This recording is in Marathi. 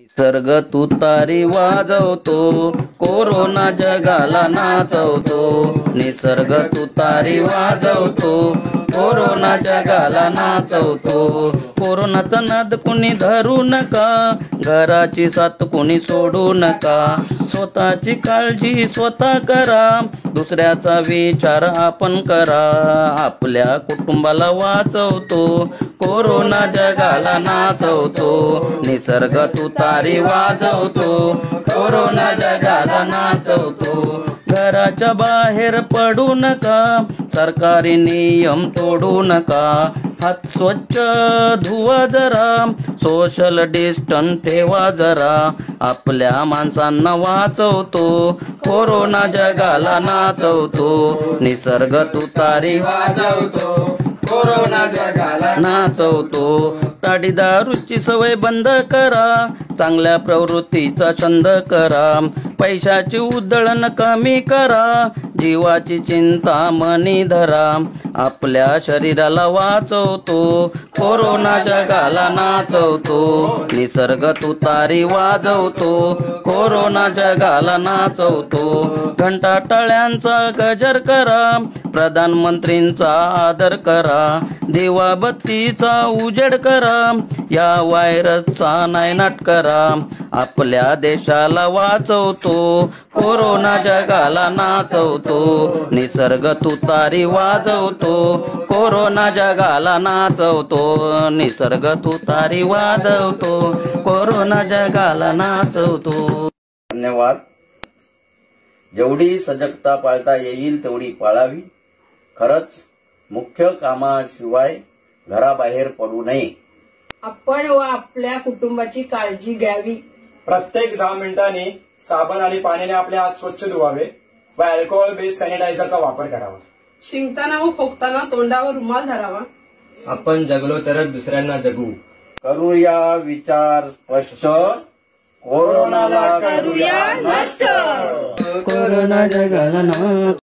निसर्ग तुतारी वाजवतो कोरोना जगाला नाचवतो. निसर्ग तुतारी वाजवतो. कोरोना जगाला नाचवतो कोरोनाचा नाद कुणी धरू नका. घराची साथ कुणी सोडू नका. स्वतःची काळजी स्वतः करा. दुसऱ्याचा विचार आपण करा. आपल्या कुटुंबाला वाचवतो. कोरोना जगाला नाचवतो निसर्ग तुतारी वाजवतो. कोरोना जगाला नाचवतो घराच्या बाहेर पडू नका. सरकारी नियम तोडू नका. हात स्वच्छ धुवा जरा. सोशल डिस्टन्स ठेवा जरा. आपल्या माणसांना वाचवतो. कोरोना जगाला नाचवतो. निसर्ग तुतारी वाजवतो. कोरोना जगाला नाचवतो. ताडी दारूची सवय बंद करा. चांगल्या प्रवृत्तीचा छंद करा. पैशाची उधळण कमी करा. जीवाची चिंता मनी धरा. आपल्या शरीराला वाचवतो. कोरोना जगाला नाचवतो. निसर्ग तुतारी वाजवतो. कोरोना जगाला नाचवतो. घंटा टाळ्यांचा गजर करा. प्रधानमंत्रींचा आदर करा. देवाबत्तीचा उजेड करा. या व्हायरसचा नाही नाटकरा आपल्या देशाला वाचवतो कोरोना जगाला नाचवतो. निसर्ग तुतारी वाजवतो कोरोना जगाला नाचवतो. निसर्ग तुतारी वाजवतो कोरोना जगाला नाचवतो. धन्यवाद. जेवढी सजगता पाळता येईल तेवढी पाळावी. खरंच मुख्य कामाशिवाय घराबाहेर पडू नये. आपण व आपल्या कुटुंबाची काळजी घ्यावी. प्रत्येक दहा मिनिटांनी साबण आणि पाण्याने आपले हात स्वच्छ धुवावे व अल्कोहोल बेस्ड सॅनिटायझरचा वापर करावा. शिंकताना व खोकताना तोंडावर रुमाल धरावा. आपण जगलो तरच दुसऱ्यांना जगू. करूया विचार स्पष्ट. कोरोनाला करूया नष्ट. कोरोना जगाला ना